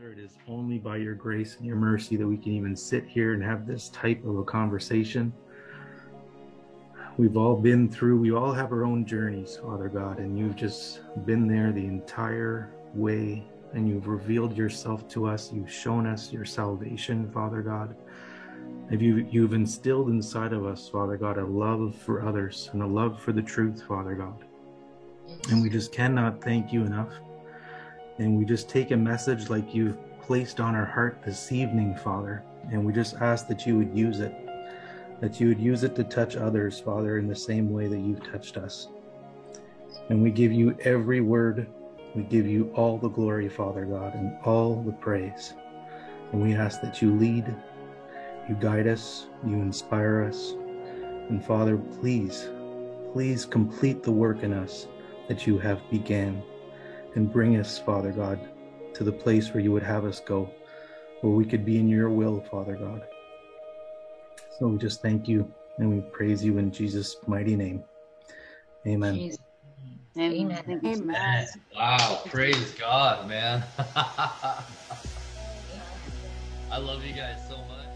Father, it is only by your grace and your mercy that we can even sit here and have this type of a conversation. We've all been through, we all have our own journeys, Father God, and you've just been there the entire way and you've revealed yourself to us. You've shown us your salvation, Father God. Have you, you've instilled inside of us, Father God, a love for others and a love for the truth, Father God. And we just cannot thank you enough. And we just take a message like you've placed on our heart this evening, Father. And we just ask that you would use it, that you would use it to touch others, Father, in the same way that you've touched us. And we give you every word. We give you all the glory, Father God, and all the praise. And we ask that you lead, you guide us, you inspire us. And Father, please, please complete the work in us that you have began and bring us, Father God, to the place where you would have us go, where we could be in your will, Father God. So we just thank you and we praise you in Jesus' mighty name. Amen. Jesus. Amen. Amen. Amen. Wow, praise God, man. I love you guys so much.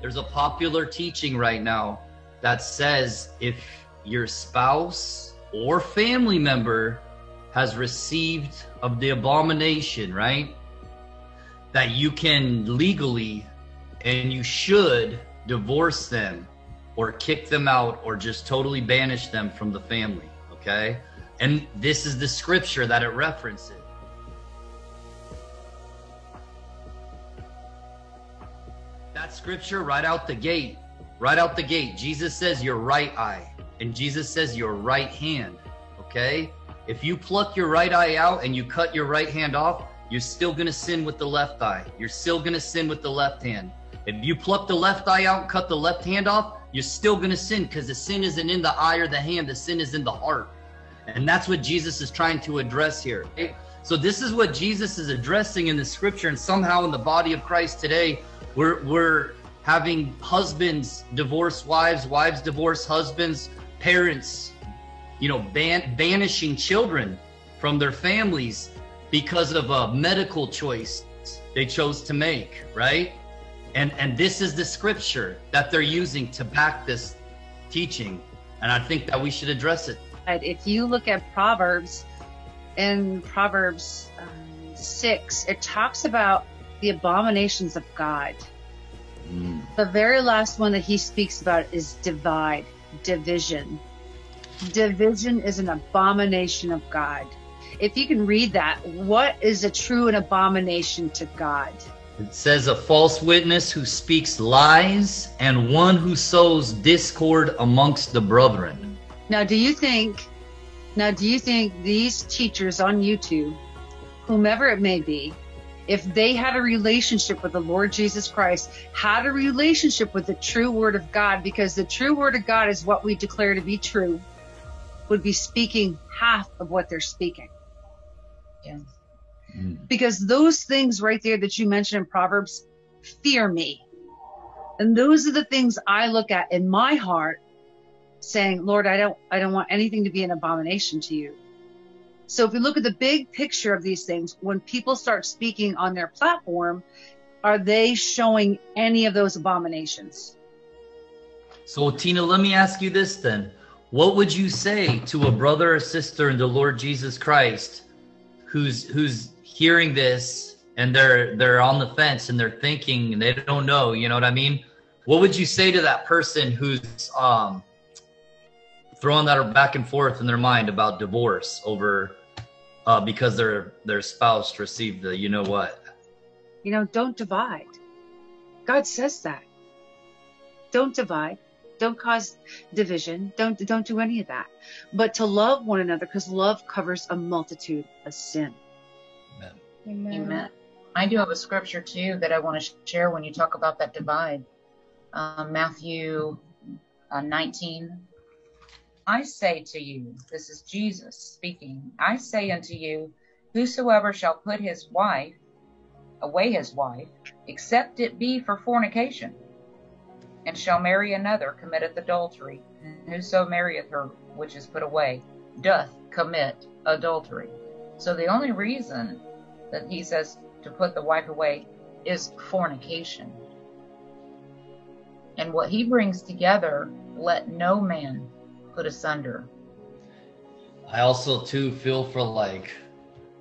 There's a popular teaching right now that says if your spouse or family member has received of the abomination, right? That you can legally and you should divorce them or kick them out or just totally banish them from the family, okay? And this is the scripture that it references. That scripture right out the gate, right out the gate, Jesus says your right eye and Jesus says your right hand, okay? If you pluck your right eye out and you cut your right hand off, you're still going to sin with the left eye. You're still going to sin with the left hand. If you pluck the left eye out and cut the left hand off, you're still going to sin because the sin isn't in the eye or the hand, the sin is in the heart. And that's what Jesus is trying to address here. So this is what Jesus is addressing in the scripture and somehow in the body of Christ today, we're we're having husbands divorce wives, wives divorce husbands, parents, you know, ban- banishing children from their families because of a medical choice they chose to make, right? And and this is the scripture that they're using to back this teaching, and I think that we should address it. If you look at Proverbs, in Proverbs um, 6, it talks about the abominations of God. Mm. The very last one that he speaks about is divide, division. Division is an abomination of God. If you can read that, what is a true and abomination to God? It says a false witness who speaks lies and one who sows discord amongst the brethren. Now, do you think, now, do you think these teachers on YouTube, whomever it may be, if they had a relationship with the Lord Jesus Christ, had a relationship with the true word of God, because the true word of God is what we declare to be true, would be speaking half of what they're speaking. Yes. Mm. Because those things right there that you mentioned in Proverbs fear me. And those are the things I look at in my heart saying, Lord, I don't, I don't want anything to be an abomination to you. So if we look at the big picture of these things, when people start speaking on their platform, are they showing any of those abominations? So, Tina, let me ask you this then. What would you say to a brother or sister in the Lord Jesus Christ who's who's hearing this and they're they're on the fence and they're thinking and they don't know, you know what I mean? What would you say to that person who's um throwing that back and forth in their mind about divorce over uh because their their spouse received the you know what? You know, don't divide. God says that. Don't divide. Don't cause division. Don't don't do any of that. But to love one another because love covers a multitude of sin. Amen. Amen. I do have a scripture too that I want to share when you talk about that divide. Um, Matthew uh, 19. I say to you, this is Jesus speaking. I say unto you, whosoever shall put his wife away his wife, except it be for fornication, and shall marry another, committeth adultery. And whoso marrieth her which is put away, doth commit adultery. So the only reason that he says to put the wife away is fornication. And what he brings together, let no man put asunder. I also too feel for like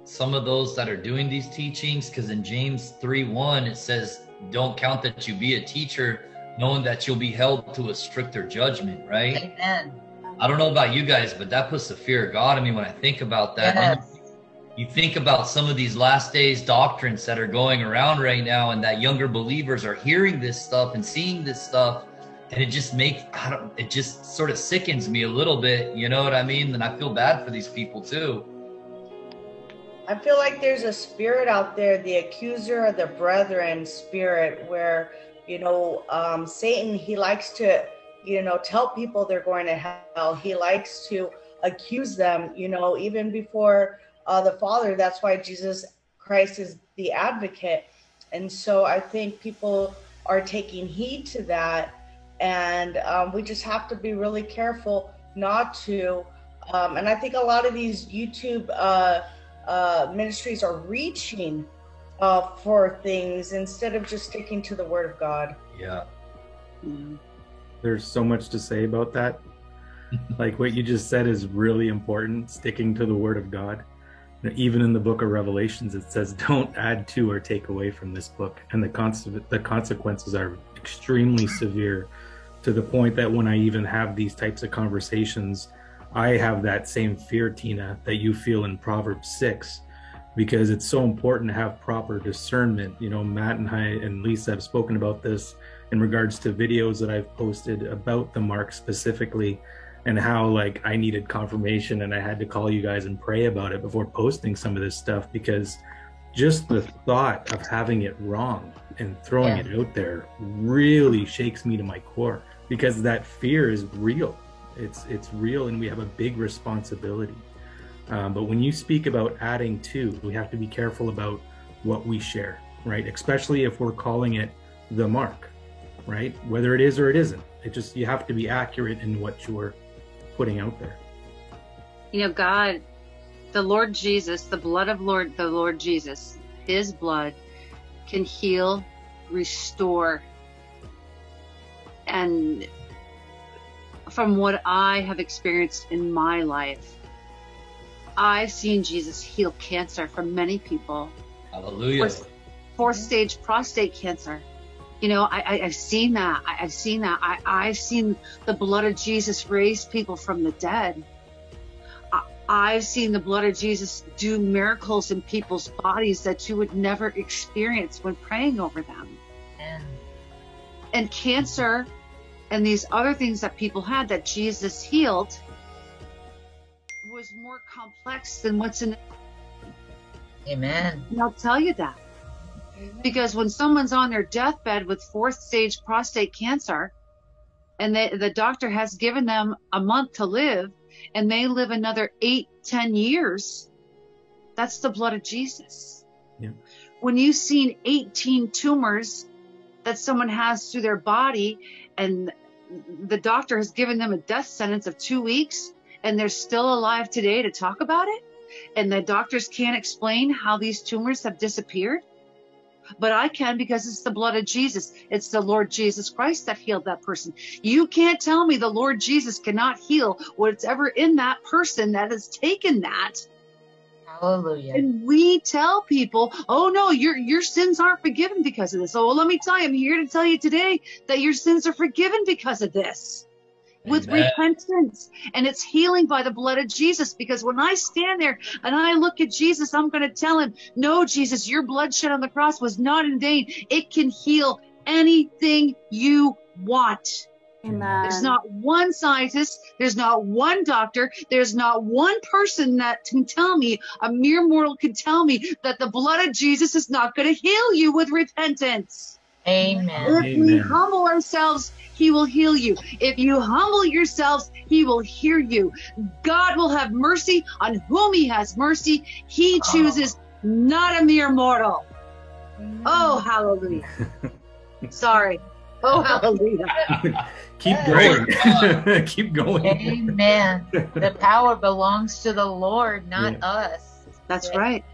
some of those that are doing these teachings because in James 3 1 it says, Don't count that you be a teacher, knowing that you'll be held to a stricter judgment, right? Amen. I don't know about you guys, but that puts the fear of God in me when I think about that. Yes. You think about some of these last days doctrines that are going around right now, and that younger believers are hearing this stuff and seeing this stuff, and it just makes I don't it just sort of sickens me a little bit, you know what I mean? And I feel bad for these people too. I feel like there's a spirit out there, the accuser of the brethren spirit, where you know um, Satan he likes to you know tell people they're going to hell. He likes to accuse them, you know, even before uh, the Father. That's why Jesus Christ is the advocate, and so I think people are taking heed to that, and um, we just have to be really careful not to. Um, and I think a lot of these YouTube. Uh, uh, ministries are reaching uh, for things instead of just sticking to the Word of God. Yeah. Mm. There's so much to say about that. like what you just said is really important, sticking to the Word of God. You know, even in the book of Revelations, it says, don't add to or take away from this book. And the, cons- the consequences are extremely severe to the point that when I even have these types of conversations, I have that same fear, Tina, that you feel in Proverbs 6, because it's so important to have proper discernment. You know, Matt and I and Lisa have spoken about this in regards to videos that I've posted about the mark specifically and how like I needed confirmation and I had to call you guys and pray about it before posting some of this stuff because just the thought of having it wrong and throwing Yeah. it out there really shakes me to my core because that fear is real. It's it's real and we have a big responsibility. Um, but when you speak about adding to we have to be careful about what we share right? Especially if we're calling it the mark right? Whether it is or it isn't. It just you have to be accurate in what you're putting out there. You know, God, the Lord Jesus, the blood of Lord, the Lord Jesus, His blood can heal, restore, and from what I have experienced in my life, I've seen Jesus heal cancer for many people. Hallelujah. Fourth, fourth stage prostate cancer. You know, I, I, I've seen that. I, I've seen that. I, I've seen the blood of Jesus raise people from the dead. I, I've seen the blood of Jesus do miracles in people's bodies that you would never experience when praying over them. And And cancer and these other things that people had that Jesus healed was more complex than what's in amen. And I'll tell you that. Because when someone's on their deathbed with fourth stage prostate cancer and they, the doctor has given them a month to live and they live another eight, ten years, that's the blood of Jesus. Yeah. When you've seen 18 tumors that someone has through their body and the doctor has given them a death sentence of two weeks and they're still alive today to talk about it, and the doctors can't explain how these tumors have disappeared. But I can because it's the blood of Jesus. It's the Lord Jesus Christ that healed that person. You can't tell me the Lord Jesus cannot heal what's ever in that person that has taken that. Hallelujah. And we tell people, oh no, your your sins aren't forgiven because of this. Oh, well, let me tell you, I'm here to tell you today that your sins are forgiven because of this with Amen. repentance and it's healing by the blood of Jesus because when I stand there and I look at Jesus I'm going to tell him no Jesus your blood shed on the cross was not in vain it can heal anything you want Amen. there's not one scientist there's not one doctor there's not one person that can tell me a mere mortal can tell me that the blood of Jesus is not going to heal you with repentance Amen. if we humble ourselves, He will heal you. If you humble yourselves, He will hear you. God will have mercy on whom He has mercy. He Oh. chooses not a mere mortal. Oh, hallelujah. Sorry. Oh, hallelujah. Keep Yeah. going. Keep going. Amen. the power belongs to the Lord, not Yeah. us. That's Yeah. right.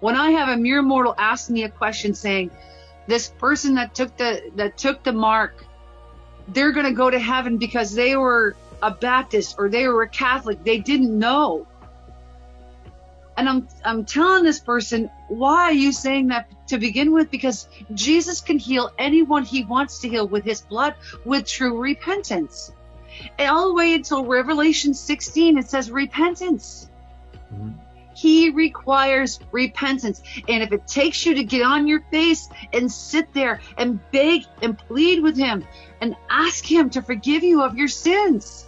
When I have a mere mortal ask me a question saying, this person that took the that took the mark, they're going to go to heaven because they were a Baptist or they were a Catholic. They didn't know. And I'm I'm telling this person, why are you saying that to begin with? Because Jesus can heal anyone he wants to heal with his blood with true repentance. And all the way until Revelation 16, it says repentance. Mhm. He requires repentance. And if it takes you to get on your face and sit there and beg and plead with him and ask him to forgive you of your sins,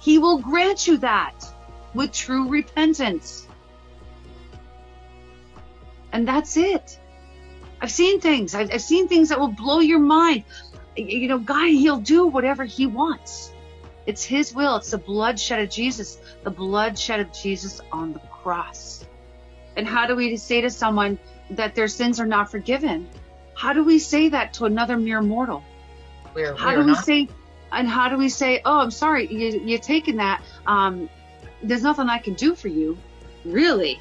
he will grant you that with true repentance. And that's it. I've seen things. I've, I've seen things that will blow your mind. You know, God, he'll do whatever he wants. It's his will. It's the bloodshed of Jesus, the bloodshed of Jesus on the cross. And how do we say to someone that their sins are not forgiven? How do we say that to another mere mortal? We're, How we're do we not. say, and how do we say, oh, I'm sorry, you, you're taking that. Um, there's nothing I can do for you. Really?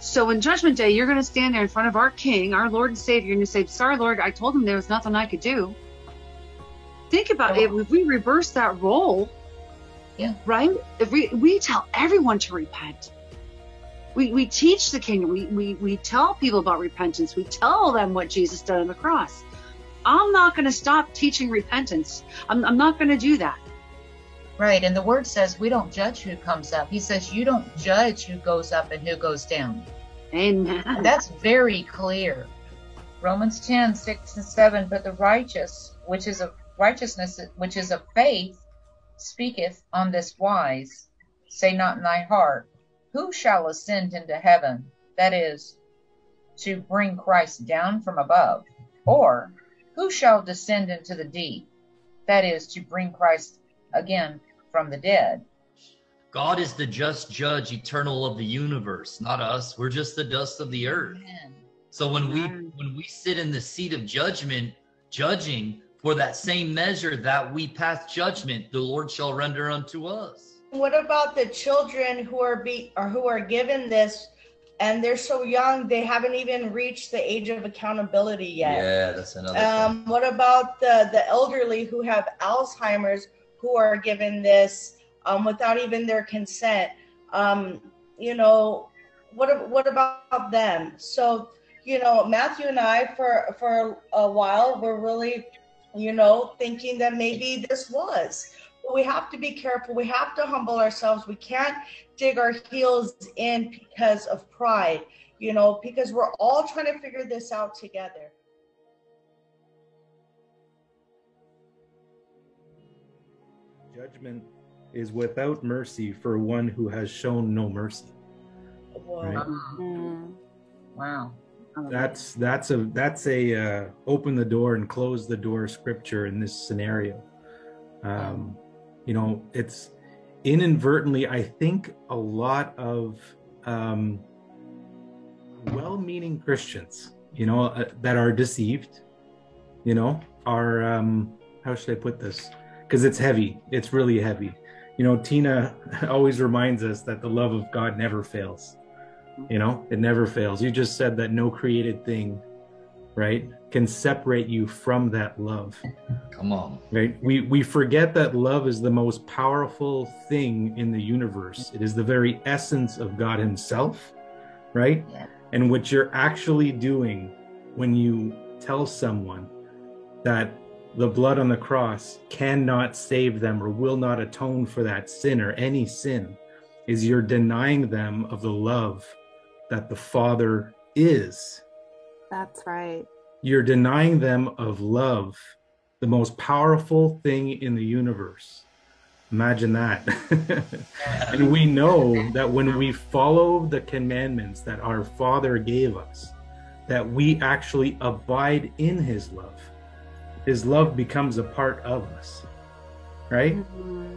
So in Judgment Day, you're going to stand there in front of our King, our Lord and Savior, and you say, sorry, Lord, I told him there was nothing I could do. Think about it. If we reverse that role, Yeah. right? If we, we tell everyone to repent. We, we teach the kingdom. We, we, we tell people about repentance. We tell them what Jesus did on the cross. I'm not going to stop teaching repentance. I'm, I'm not going to do that. Right. And the word says we don't judge who comes up. He says you don't judge who goes up and who goes down. Amen. That's very clear. Romans 10, 6 and 7. But the righteous, which is of righteousness, which is of faith, speaketh on this wise Say not in thy heart, Who shall ascend into heaven? That is, to bring Christ down from above. Or, Who shall descend into the deep? That is, to bring Christ again from the dead. God is the just judge eternal of the universe, not us. We're just the dust of the earth. Amen. So when we when we sit in the seat of judgment, judging for that same measure that we pass judgment, the Lord shall render unto us. What about the children who are be or who are given this and they're so young they haven't even reached the age of accountability yet? Yeah, that's another Um, what about the the elderly who have Alzheimer's who are given this um, without even their consent? Um, you know, what what about them? So you know, Matthew and I for for a while were really, you know, thinking that maybe this was. But we have to be careful. We have to humble ourselves. We can't dig our heels in because of pride. You know, because we're all trying to figure this out together. Judgment is without mercy for one who has shown no mercy. Right. Um, wow. That's that's a that's a uh, open the door and close the door scripture in this scenario. Um, you know, it's inadvertently. I think a lot of um, well-meaning Christians, you know, uh, that are deceived, you know, are um, how should I put this? Because it's heavy. It's really heavy. You know, Tina always reminds us that the love of God never fails you know it never fails you just said that no created thing right can separate you from that love Come on. right we we forget that love is the most powerful thing in the universe it is the very essence of god himself right Yeah. and what you're actually doing when you tell someone that the blood on the cross cannot save them or will not atone for that sin or any sin is you're denying them of the love that the Father is. That's right. You're denying them of love, the most powerful thing in the universe. Imagine that. and we know that when we follow the commandments that our Father gave us, that we actually abide in His love. His love becomes a part of us, right? Mhm.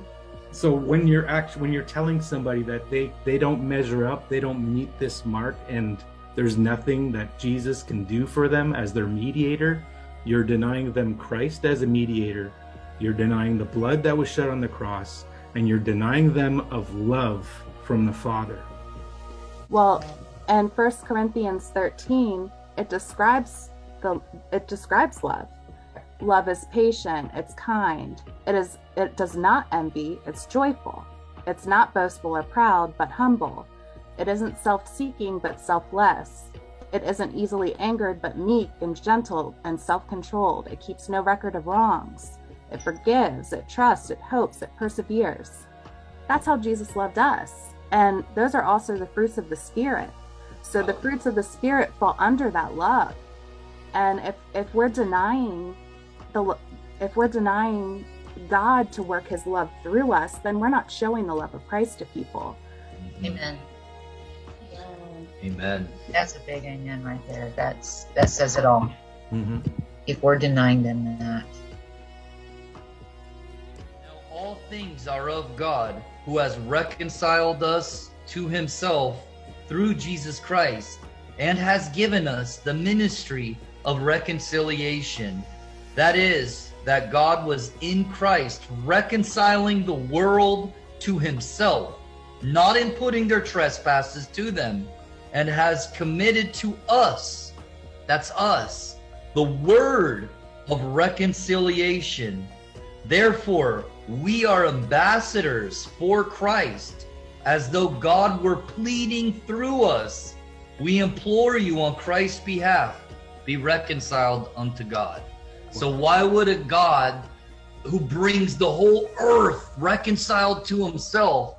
So when you're actually when you're telling somebody that they they don't measure up, they don't meet this mark, and there's nothing that Jesus can do for them as their mediator, you're denying them Christ as a mediator, you're denying the blood that was shed on the cross, and you're denying them of love from the Father. Well, and 1 Corinthians 13, it describes the it describes love. Love is patient, it's kind. It is it does not envy, it's joyful. It's not boastful or proud, but humble. It isn't self-seeking, but selfless. It isn't easily angered, but meek and gentle and self-controlled. It keeps no record of wrongs. It forgives, it trusts, it hopes, it perseveres. That's how Jesus loved us. And those are also the fruits of the Spirit. So the fruits of the Spirit fall under that love. And if, if we're denying the if we're denying God to work his love through us, then we're not showing the love of Christ to people. Amen. Amen. That's a big amen right there. That's that says it all. Mm-hmm. If we're denying them that. Now all things are of God, who has reconciled us to himself through Jesus Christ, and has given us the ministry of reconciliation. That is, that God was in Christ reconciling the world to himself, not in putting their trespasses to them, and has committed to us, that's us, the word of reconciliation. Therefore, we are ambassadors for Christ, as though God were pleading through us. We implore you on Christ's behalf, be reconciled unto God. So, why would a God who brings the whole earth reconciled to himself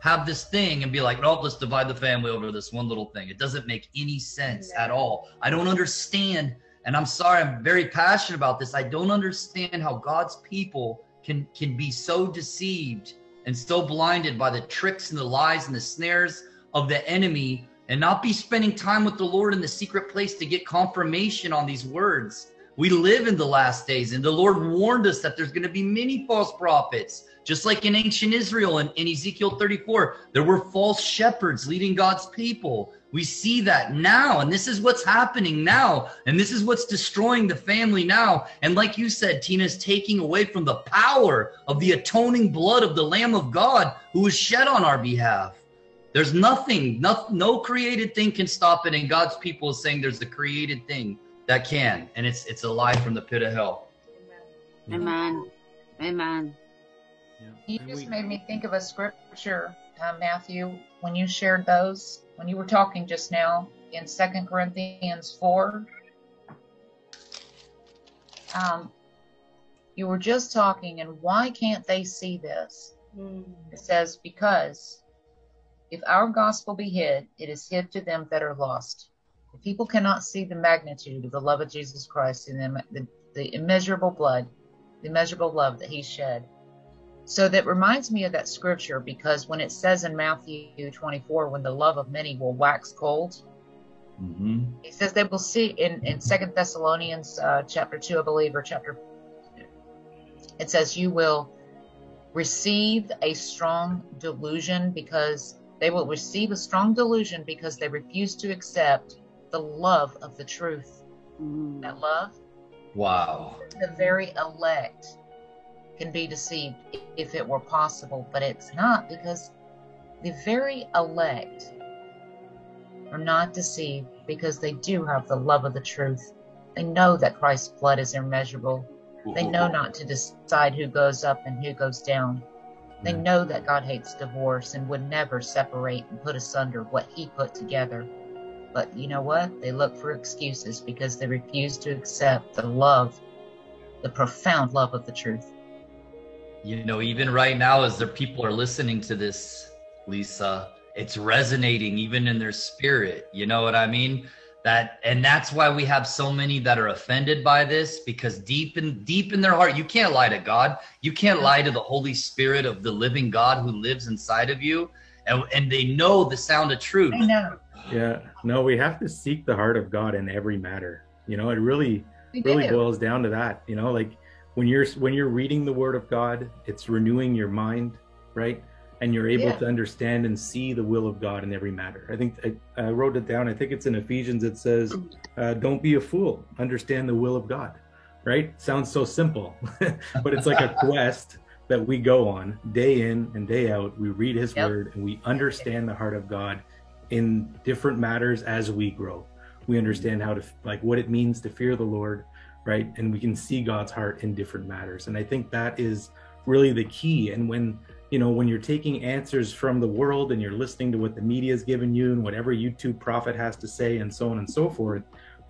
have this thing and be like, nope, let's divide the family over this one little thing? It doesn't make any sense at all. I don't understand. And I'm sorry, I'm very passionate about this. I don't understand how God's people can can be so deceived and so blinded by the tricks and the lies and the snares of the enemy and not be spending time with the Lord in the secret place to get confirmation on these words. We live in the last days, and the Lord warned us that there's going to be many false prophets. Just like in ancient Israel and in Ezekiel 34, there were false shepherds leading God's people. We see that now, and this is what's happening now, and this is what's destroying the family now. And like you said, Tina is taking away from the power of the atoning blood of the Lamb of God who was shed on our behalf. There's nothing, no, no created thing can stop it, and God's people is saying there's the created thing that can, and it's it's a lie from the pit of hell. Amen. Amen. Yeah. You And just we- made me think of a scripture, uh, Matthew, when you shared those, when you were talking just now in Second Corinthians 4. Um, you were just talking, and why can't they see this? Mm. It says, Because if our gospel be hid, it is hid to them that are lost. People cannot see the magnitude of the love of Jesus Christ in them, the, the immeasurable blood, the immeasurable love that he shed. So that reminds me of that scripture because when it says in Matthew 24, when the love of many will wax cold, Mm-hmm. he says they will see in, in Second Thessalonians uh, chapter 2, I believe, or chapter, it says you will receive a strong delusion because they will receive a strong delusion because they refuse to accept the love of the truth. Mm. That love, Wow. the very elect can be deceived if it were possible, but it's not because the very elect are not deceived because they do have the love of the truth. They know that Christ's blood is immeasurable. They know not to decide who goes up and who goes down. They know that God hates divorce and would never separate and put asunder what He put together. But you know what? They look for excuses because they refuse to accept the love, the profound love of the truth. You know, even right now, as the people are listening to this, Lisa, it's resonating even in their spirit. You know what I mean? That and that's why we have so many that are offended by this because deep in deep in their heart, you can't lie to God. You can't lie to the Holy Spirit of the living God who lives inside of you. And, and they know the sound of truth. I know. Yeah, no, we have to seek the heart of God in every matter. You know, it really really boils down to that. You know, like when you're when you're reading the Word of God, it's renewing your mind, right? And you're able Yeah. to understand and see the will of God in every matter. I think I, I wrote it down. I think it's in Ephesians. It says, uh, "Don't be a fool. Understand the will of God." right? Sounds so simple, but it's like a quest that we go on day in and day out. We read His Yep. Word and we understand the heart of God in different matters as we grow. We understand how to like what it means to fear the Lord, right? And we can see God's heart in different matters. And I think that is really the key. And when you know when you're taking answers from the world and you're listening to what the media is giving you and whatever YouTube prophet has to say and so on and so forth,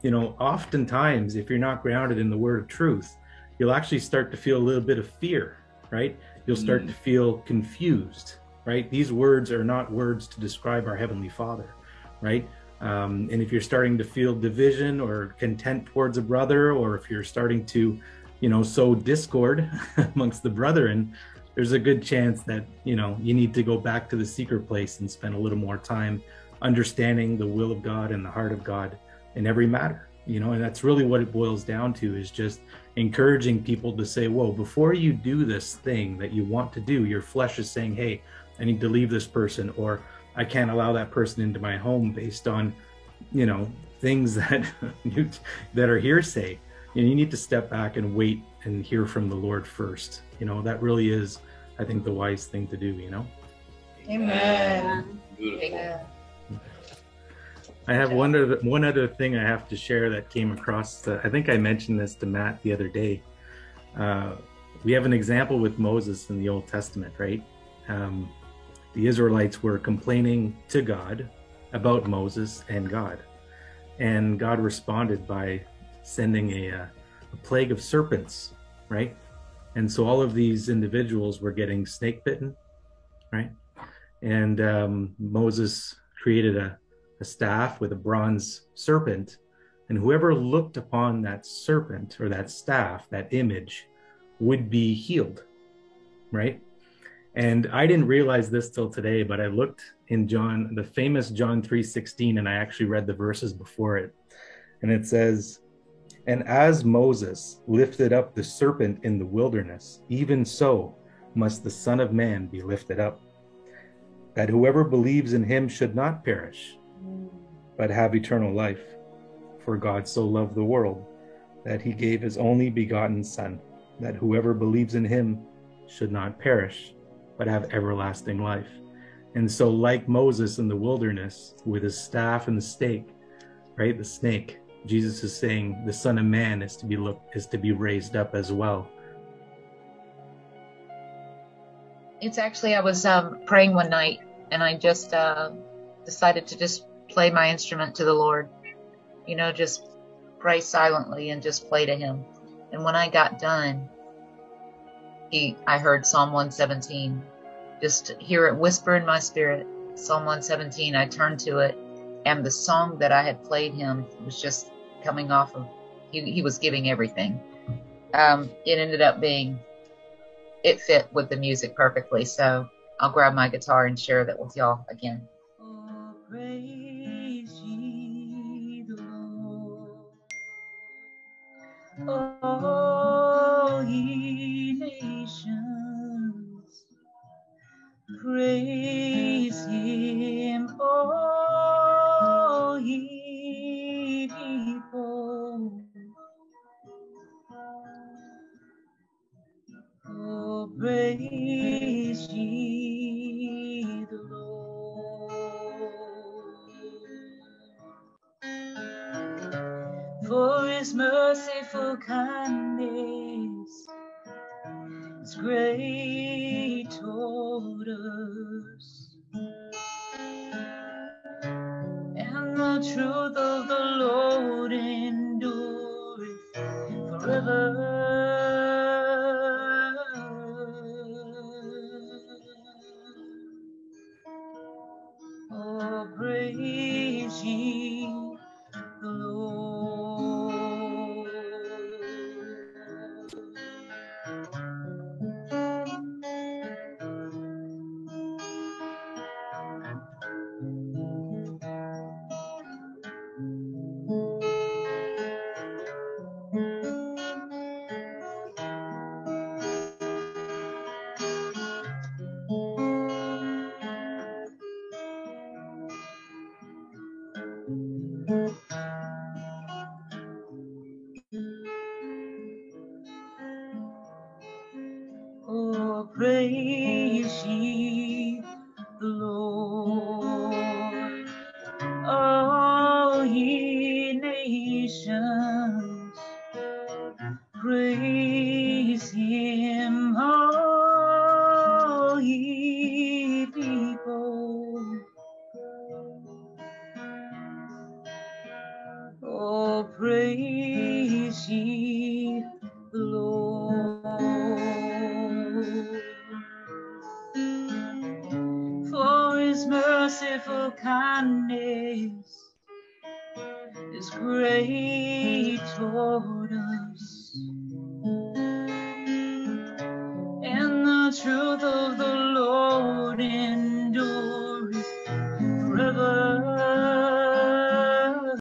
you know, oftentimes if you're not grounded in the word of truth, you'll actually start to feel a little bit of fear, right? You'll start Mm. to feel confused, right? These words are not words to describe our Heavenly Father, right? Um, and if you're starting to feel division or content towards a brother, or if you're starting to, you know, sow discord amongst the brethren, there's a good chance that, you know, you need to go back to the secret place and spend a little more time understanding the will of God and the heart of God in every matter, you know, and that's really what it boils down to is just encouraging people to say, whoa, before you do this thing that you want to do, your flesh is saying, hey, I need to leave this person, or I can't allow that person into my home based on, you know, things that you, that are hearsay. And you need to step back and wait and hear from the Lord first. You know, that really is, I think, the wise thing to do. You know, Amen. Beautiful. I have one other one other thing I have to share that came across. Uh, I think I mentioned this to Matt the other day. Uh, we have an example with Moses in the Old Testament, right? Um, the Israelites were complaining to God about Moses and God, and God responded by sending a, uh, a plague of serpents, right? And so all of these individuals were getting snake bitten, right? And um, Moses created a a staff with a bronze serpent, and whoever looked upon that serpent or that staff, that image, would be healed, right? And I didn't realize this till today, but I looked in John, the famous John 3:16, and I actually read the verses before it. And it says, And as Moses lifted up the serpent in the wilderness, even so must the Son of Man be lifted up, that whoever believes in him should not perish, but have eternal life. For God so loved the world that he gave his only begotten Son, that whoever believes in him should not perish, but have everlasting life. And so, like Moses in the wilderness with his staff and the stake, right, the snake, Jesus is saying the Son of Man is to be looked is to be raised up as well. It's actually, I was um, praying one night and I just uh, decided to just play my instrument to the Lord. You know, just pray silently and just play to Him. And when I got done, he, I heard Psalm 117. Just hear it whisper in my spirit. Psalm 117. I turned to it, and the song that I had played him was just coming off of. He, he was giving everything. Um, it ended up being it fit with the music perfectly. So I'll grab my guitar and share that with y'all again. Praise ye the Lord. Oh, praise ye